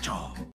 muchacho.